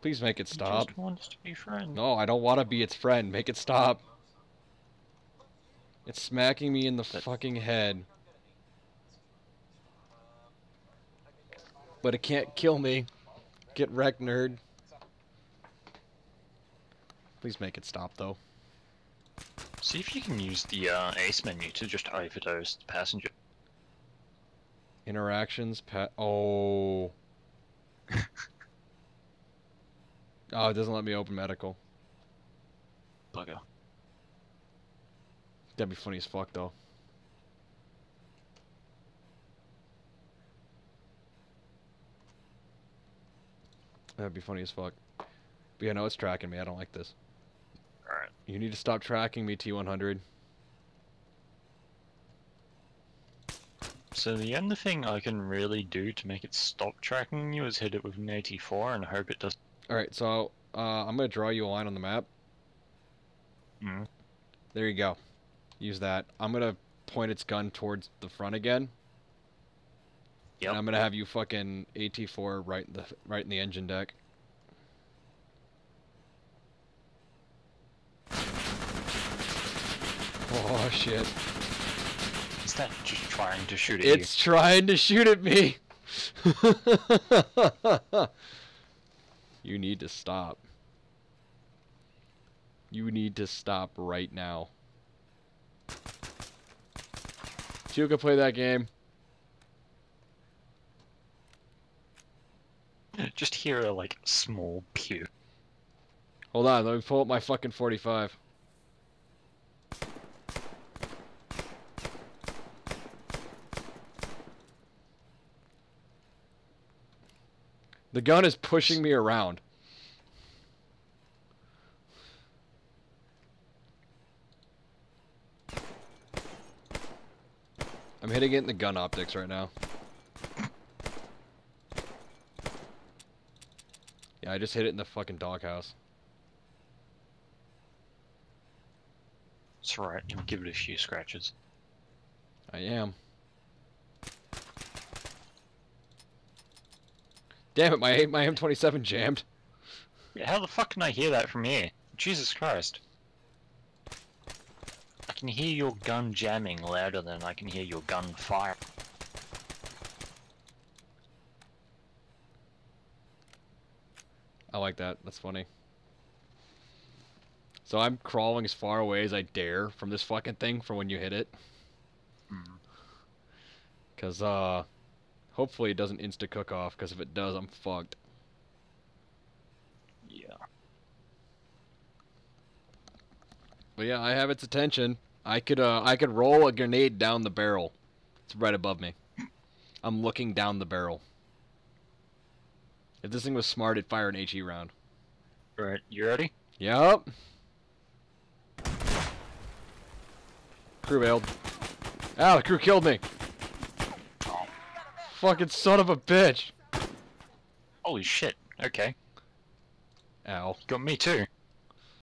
Please make it He stop. just wants to be friends. No, I don't want to be its friend. Make it stop. It's smacking me in the That- fucking head. But it can't kill me. Get wrecked, nerd. Please make it stop, though. See if you can use the uh, ace menu to just overdose the passenger. Interactions, pet. Oh. oh, it doesn't let me open medical. Bugger. That'd be funny as fuck, though. That'd be funny as fuck. But yeah, no, it's tracking me. I don't like this. Alright. You need to stop tracking me, T100. So the only thing I can really do to make it stop tracking you is hit it with an 84 and hope it does. Alright, so uh, I'm going to draw you a line on the map. Mm. There you go. Use that. I'm going to point its gun towards the front again. Yep. And I'm going to have you fucking AT4 right in the, right in the engine deck. Oh shit. Is that just trying to shoot at you? It's trying to shoot at me. you need to stop. You need to stop right now. You can play that game. Just hear a like small pew. Hold on, let me pull up my fucking 45. The gun is pushing me around. I'm hitting it in the gun optics right now. Yeah, I just hit it in the fucking doghouse. It's alright, you'll give it a few scratches. I am. Damn it, my my M27 jammed. How the fuck can I hear that from here? Jesus Christ. I can hear your gun jamming louder than I can hear your gun fire. I like that. That's funny. So I'm crawling as far away as I dare from this fucking thing from when you hit it. Hmm. Cause uh hopefully it doesn't insta cook off, cause if it does I'm fucked. Yeah. But yeah, I have its attention. I could uh I could roll a grenade down the barrel. It's right above me. I'm looking down the barrel. If this thing was smart, it'd fire an HE round. Right, you ready? Yup. Crew bailed. Ow, the crew killed me. Fucking son of a bitch. Holy shit, okay. Ow. Got me too.